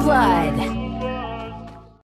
blood.